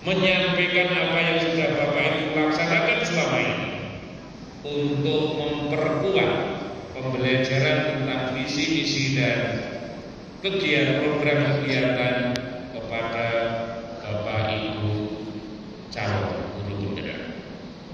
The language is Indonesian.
menyampaikan apa yang sudah Bapak Ibu laksanakan selama ini. Untuk memperkuat pembelajaran tentang visi misi dan kegiatan program kegiatan kepada Bapak Ibu calon guru.